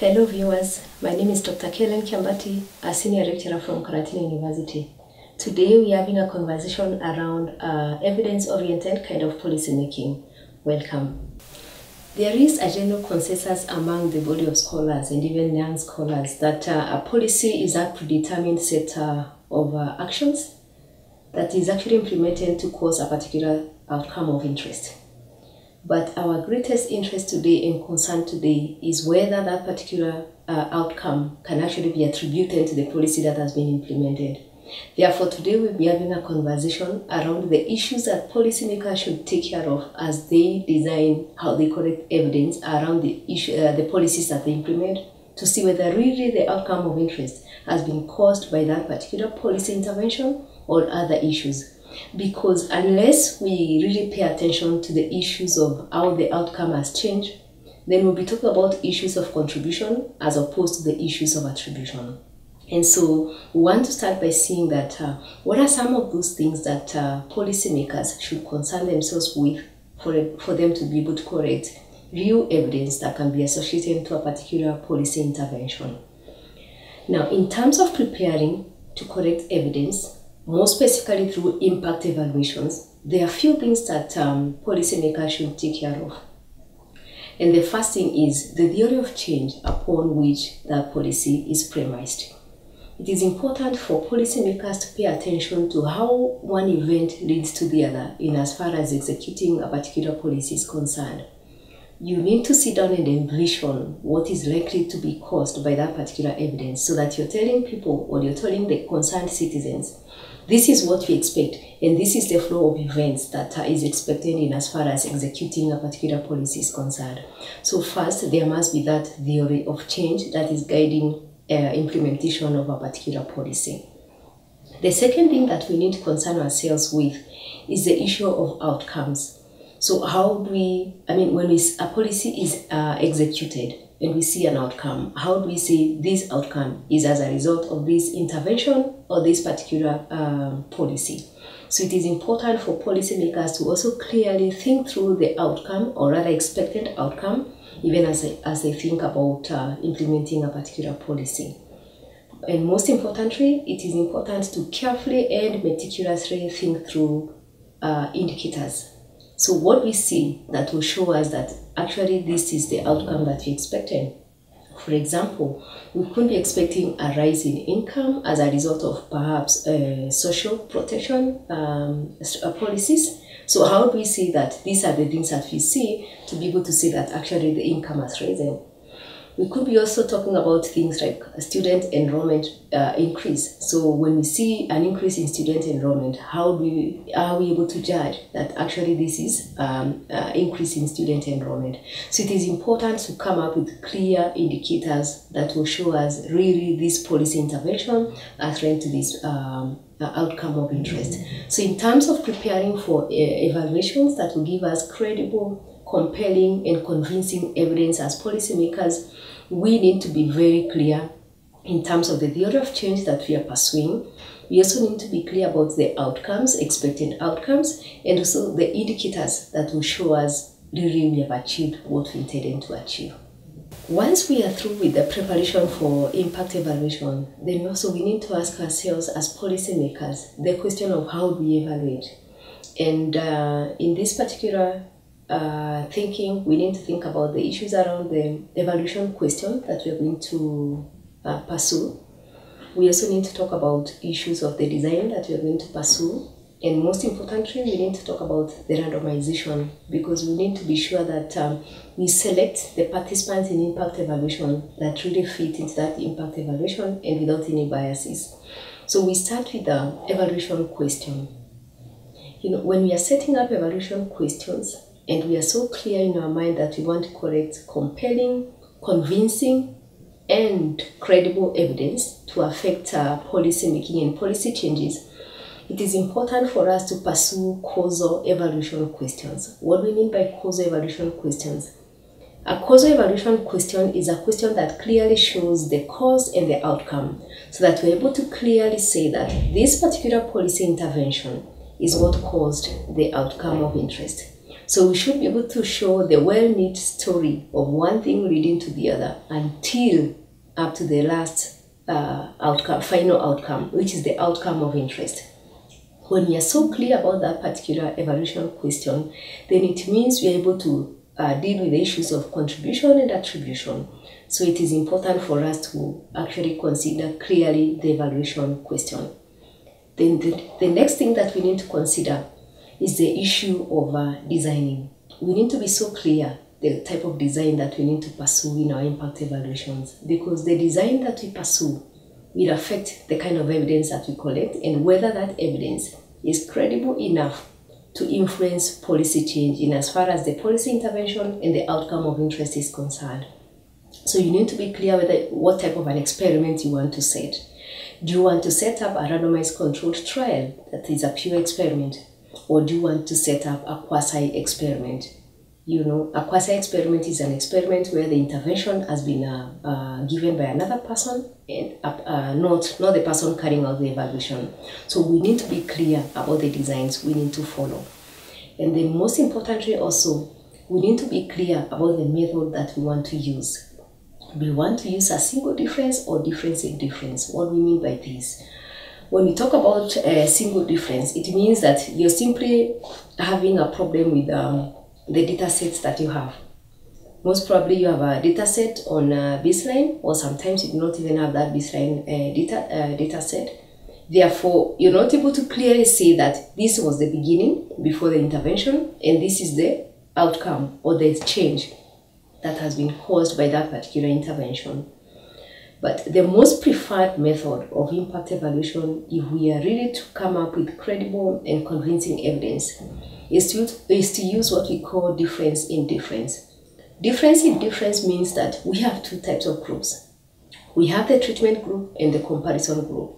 Hello viewers, my name is Dr. Kellen Kiambati, a senior lecturer from Karatina University. Today we are having a conversation around uh, evidence-oriented kind of policy making. Welcome. There is a general consensus among the body of scholars and even young scholars that uh, a policy is a predetermined set uh, of actions that is actually implemented to cause a particular outcome of interest. But our greatest interest today and concern today is whether that particular uh, outcome can actually be attributed to the policy that has been implemented. Therefore, today we'll be having a conversation around the issues that policymakers should take care of as they design how they collect evidence around the issue, uh, the policies that they implement to see whether really the outcome of interest has been caused by that particular policy intervention or other issues because unless we really pay attention to the issues of how the outcome has changed, then we'll be talking about issues of contribution as opposed to the issues of attribution. And so we want to start by seeing that uh, what are some of those things that uh, policymakers should concern themselves with for, for them to be able to correct real evidence that can be associated to a particular policy intervention. Now, in terms of preparing to correct evidence, more specifically through impact evaluations, there are a few things that um, policymakers should take care of. And the first thing is the theory of change upon which that policy is premised. It is important for policymakers to pay attention to how one event leads to the other in as far as executing a particular policy is concerned. You need to sit down and envision what is likely to be caused by that particular evidence so that you're telling people or you're telling the concerned citizens this is what we expect, and this is the flow of events that uh, expected in as far as executing a particular policy is concerned. So first, there must be that theory of change that is guiding uh, implementation of a particular policy. The second thing that we need to concern ourselves with is the issue of outcomes. So how do we, I mean, when a policy is uh, executed, and we see an outcome. How do we say this outcome is as a result of this intervention or this particular um, policy? So it is important for policymakers to also clearly think through the outcome or rather expected outcome, even as they, as they think about uh, implementing a particular policy. And most importantly, it is important to carefully and meticulously think through uh, indicators so what we see that will show us that actually this is the outcome that we expected. For example, we could be expecting a rise in income as a result of perhaps uh, social protection um, uh, policies. So how do we see that these are the things that we see to be able to see that actually the income has risen? We could be also talking about things like student enrollment uh, increase. So when we see an increase in student enrollment, how do we, are we able to judge that actually this is um, uh, increase in student enrollment? So it is important to come up with clear indicators that will show us really this policy intervention has led to this um, outcome of interest. So in terms of preparing for uh, evaluations that will give us credible compelling and convincing evidence as policymakers, we need to be very clear in terms of the theory of change that we are pursuing. We also need to be clear about the outcomes, expected outcomes, and also the indicators that will show us really we have achieved what we intended to achieve. Once we are through with the preparation for impact evaluation, then also we need to ask ourselves as policymakers the question of how we evaluate. And uh, in this particular uh, thinking, we need to think about the issues around the evaluation question that we're going to uh, pursue. We also need to talk about issues of the design that we're going to pursue. And most importantly, we need to talk about the randomization because we need to be sure that um, we select the participants in impact evaluation that really fit into that impact evaluation and without any biases. So we start with the evaluation question. You know, when we are setting up evaluation questions, and we are so clear in our mind that we want to collect compelling, convincing, and credible evidence to affect our policy making and policy changes, it is important for us to pursue causal evaluation questions. What do we mean by causal evaluation questions? A causal evaluation question is a question that clearly shows the cause and the outcome so that we're able to clearly say that this particular policy intervention is what caused the outcome of interest. So we should be able to show the well-knit story of one thing leading to the other until up to the last uh, outcome, final outcome, which is the outcome of interest. When we are so clear about that particular evaluation question, then it means we are able to uh, deal with the issues of contribution and attribution. So it is important for us to actually consider clearly the evaluation question. Then the, the next thing that we need to consider is the issue of uh, designing. We need to be so clear the type of design that we need to pursue in our impact evaluations because the design that we pursue will affect the kind of evidence that we collect and whether that evidence is credible enough to influence policy change in as far as the policy intervention and the outcome of interest is concerned. So you need to be clear whether what type of an experiment you want to set. Do you want to set up a randomized controlled trial that is a pure experiment? Or do you want to set up a quasi experiment? You know, a quasi experiment is an experiment where the intervention has been uh, uh, given by another person and uh, not, not the person carrying out the evaluation. So we need to be clear about the designs we need to follow. And then most importantly also, we need to be clear about the method that we want to use we want to use a single difference or difference in difference. What we mean by this? When we talk about a single difference, it means that you're simply having a problem with um, the data sets that you have. Most probably you have a data set on a baseline or sometimes you do not even have that baseline uh, data, uh, data set. Therefore, you're not able to clearly say that this was the beginning before the intervention and this is the outcome or the change that has been caused by that particular intervention. But the most preferred method of impact evaluation, if we are really to come up with credible and convincing evidence, is to, is to use what we call difference in difference. Difference in difference means that we have two types of groups. We have the treatment group and the comparison group.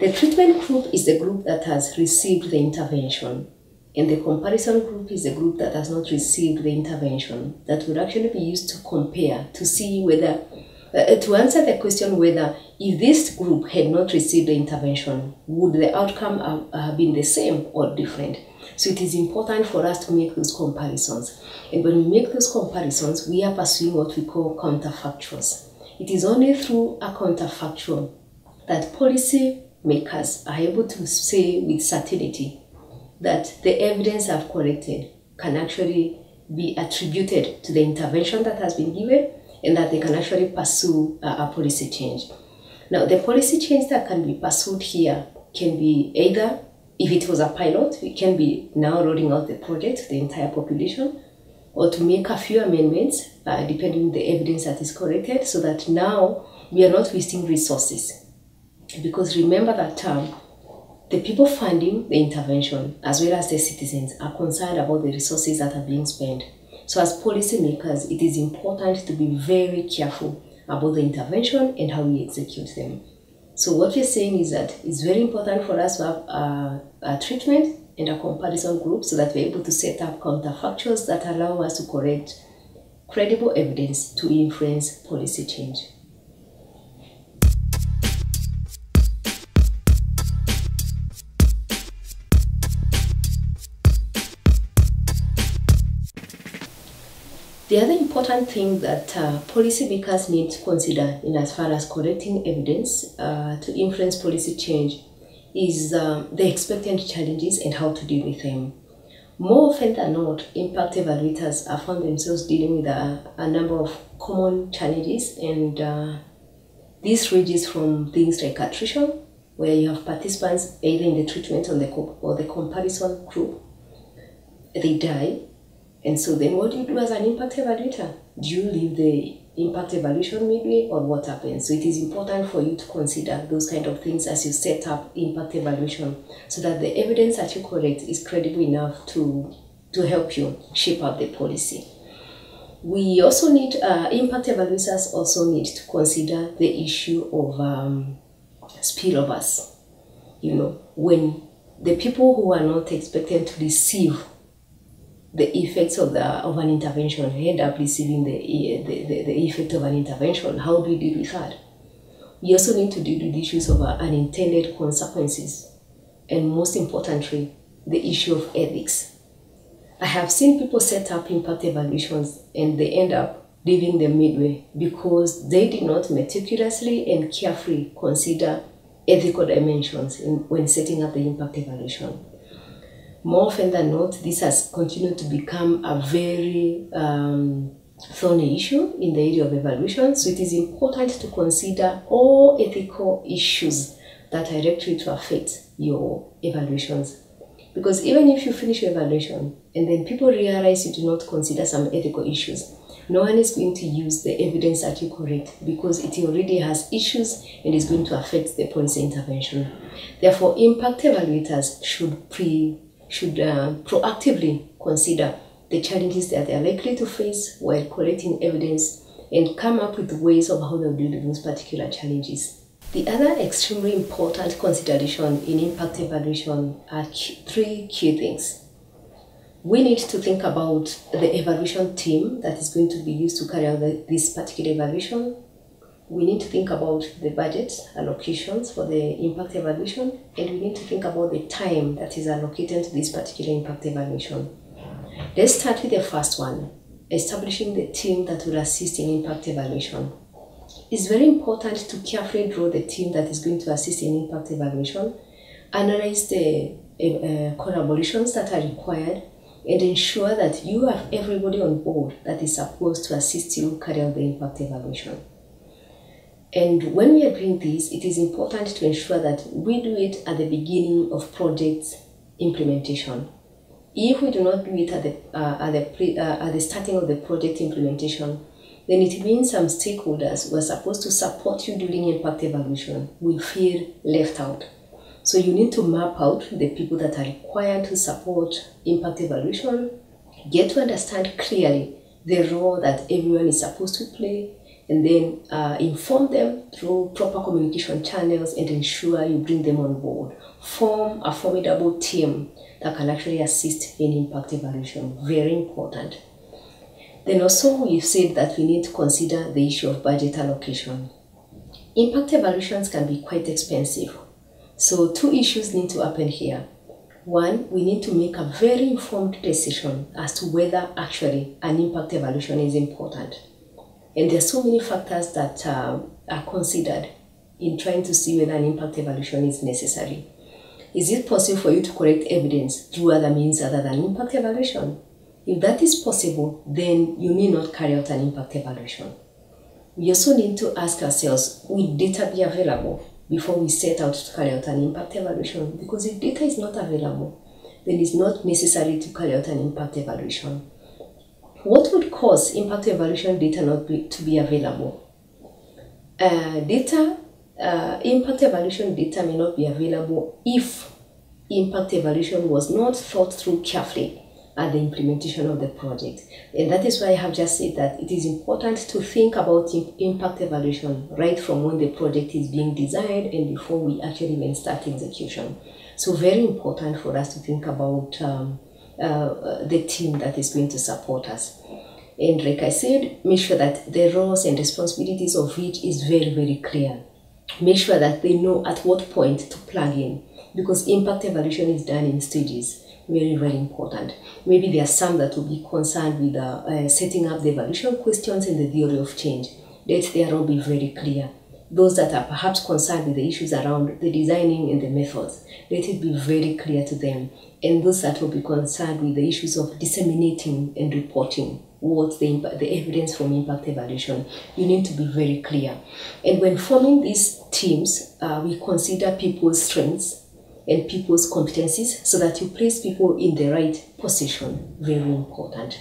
The treatment group is the group that has received the intervention and the comparison group is a group that has not received the intervention that would actually be used to compare to see whether, uh, to answer the question whether if this group had not received the intervention, would the outcome have, have been the same or different? So it is important for us to make those comparisons. And when we make those comparisons, we are pursuing what we call counterfactuals. It is only through a counterfactual that policy makers are able to say with certainty that the evidence I've collected can actually be attributed to the intervention that has been given and that they can actually pursue a, a policy change. Now, the policy change that can be pursued here can be either, if it was a pilot, it can be now rolling out the project to the entire population, or to make a few amendments uh, depending on the evidence that is collected so that now we are not wasting resources. Because remember that term, um, the people funding the intervention, as well as the citizens, are concerned about the resources that are being spent. So as policymakers, it is important to be very careful about the intervention and how we execute them. So what we're saying is that it's very important for us to have a, a treatment and a comparison group so that we're able to set up counterfactuals that allow us to correct credible evidence to influence policy change. The other important thing that uh, policymakers need to consider in as far as collecting evidence uh, to influence policy change is um, the expected challenges and how to deal with them. More often than not, impact evaluators have found themselves dealing with a, a number of common challenges and uh, this ranges from things like attrition, where you have participants either in the treatment or the, or the comparison group, they die and so then what do you do as an impact evaluator? Do you leave the impact evaluation midway or what happens? So it is important for you to consider those kind of things as you set up impact evaluation so that the evidence that you collect is credible enough to, to help you shape up the policy. We also need, uh, impact evaluators also need to consider the issue of um, spillovers. You know, when the people who are not expected to receive the effects of the of an intervention, end up receiving the, the, the, the effect of an intervention. How do we deal with that? We also need to deal with issues of uh, unintended consequences, and most importantly, the issue of ethics. I have seen people set up impact evaluations and they end up leaving them midway because they did not meticulously and carefully consider ethical dimensions in, when setting up the impact evaluation. More often than not, this has continued to become a very um, thorny issue in the area of evaluation, so it is important to consider all ethical issues that directly to affect your evaluations. Because even if you finish your evaluation and then people realize you do not consider some ethical issues, no one is going to use the evidence that you correct because it already has issues and is going to affect the policy intervention. Therefore, impact evaluators should pre should uh, proactively consider the challenges that they are likely to face while collecting evidence and come up with ways of how they'll deal with those particular challenges. The other extremely important consideration in impact evaluation are three key things. We need to think about the evaluation team that is going to be used to carry out this particular evaluation. We need to think about the budget allocations for the impact evaluation, and we need to think about the time that is allocated to this particular impact evaluation. Let's start with the first one, establishing the team that will assist in impact evaluation. It's very important to carefully draw the team that is going to assist in impact evaluation, analyze the uh, collaborations that are required, and ensure that you have everybody on board that is supposed to assist you carry out the impact evaluation. And when we are doing this, it is important to ensure that we do it at the beginning of project implementation. If we do not do it at the, uh, at, the pre, uh, at the starting of the project implementation, then it means some stakeholders who are supposed to support you during impact evaluation will feel left out. So you need to map out the people that are required to support impact evaluation, get to understand clearly the role that everyone is supposed to play, and then uh, inform them through proper communication channels and ensure you bring them on board. Form a formidable team that can actually assist in impact evaluation. Very important. Then also we've said that we need to consider the issue of budget allocation. Impact evaluations can be quite expensive. So two issues need to happen here. One, we need to make a very informed decision as to whether actually an impact evaluation is important. And there are so many factors that uh, are considered in trying to see whether an impact evaluation is necessary. Is it possible for you to collect evidence through other means other than impact evaluation? If that is possible, then you need not carry out an impact evaluation. We also need to ask ourselves, will data be available before we set out to carry out an impact evaluation? Because if data is not available, then it's not necessary to carry out an impact evaluation. What would cause impact evaluation data not be, to be available? Uh, data, uh, impact evaluation data may not be available if impact evaluation was not thought through carefully at the implementation of the project. And that is why I have just said that it is important to think about impact evaluation right from when the project is being designed and before we actually even start execution. So very important for us to think about um, uh, the team that is going to support us. And like I said, make sure that the roles and responsibilities of each is very, very clear. Make sure that they know at what point to plug in because impact evaluation is done in stages very, very important. Maybe there are some that will be concerned with uh, uh, setting up the evaluation questions and the theory of change. Let there all be very clear. Those that are perhaps concerned with the issues around the designing and the methods, let it be very clear to them. And those that will be concerned with the issues of disseminating and reporting what's the, the evidence from impact evaluation, you need to be very clear. And when forming these teams, uh, we consider people's strengths and people's competencies so that you place people in the right position. Very important.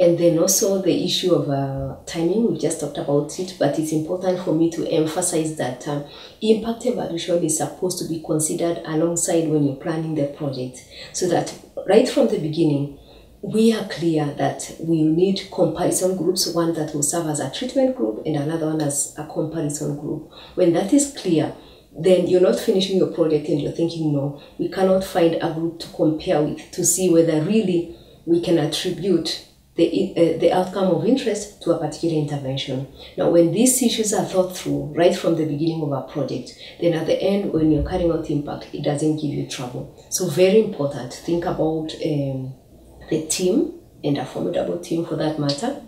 And then also the issue of uh, timing, we've just talked about it, but it's important for me to emphasize that um, impact evaluation is supposed to be considered alongside when you're planning the project so that right from the beginning, we are clear that we need comparison groups, one that will serve as a treatment group and another one as a comparison group. When that is clear, then you're not finishing your project and you're thinking, no, we cannot find a group to compare with to see whether really we can attribute the, uh, the outcome of interest to a particular intervention. Now, when these issues are thought through right from the beginning of a project, then at the end, when you're carrying out impact, it doesn't give you trouble. So very important, to think about um, the team, and a formidable team for that matter,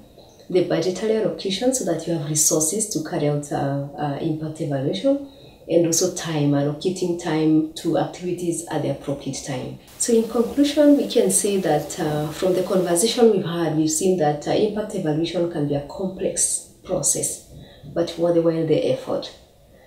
the budgetary allocation so that you have resources to carry out uh, uh, impact evaluation, and also time, allocating time to activities at the appropriate time. So in conclusion, we can say that uh, from the conversation we've had, we've seen that uh, impact evaluation can be a complex process, but worth the effort.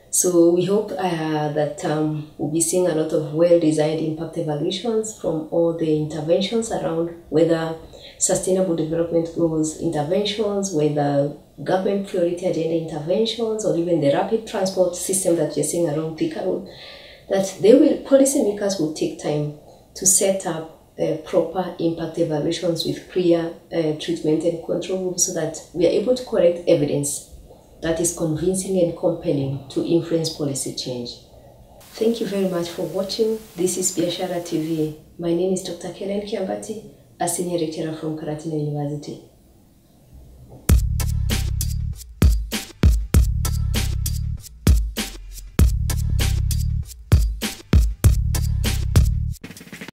So we hope uh, that um, we'll be seeing a lot of well-designed impact evaluations from all the interventions around whether sustainable development goals interventions, whether government priority agenda interventions, or even the rapid transport system that we're seeing around Thika Road, that they will policymakers will take time to set up uh, proper impact evaluations with clear uh, treatment and control groups so that we are able to collect evidence that is convincing and compelling to influence policy change. Thank you very much for watching. This is Biashara TV. My name is Dr. Kellen Kiambati, a senior lecturer from Karatina University.